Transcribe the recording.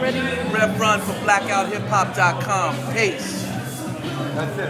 Ready? Rev Run for BlackoutHipHop.com. Peace. That's it.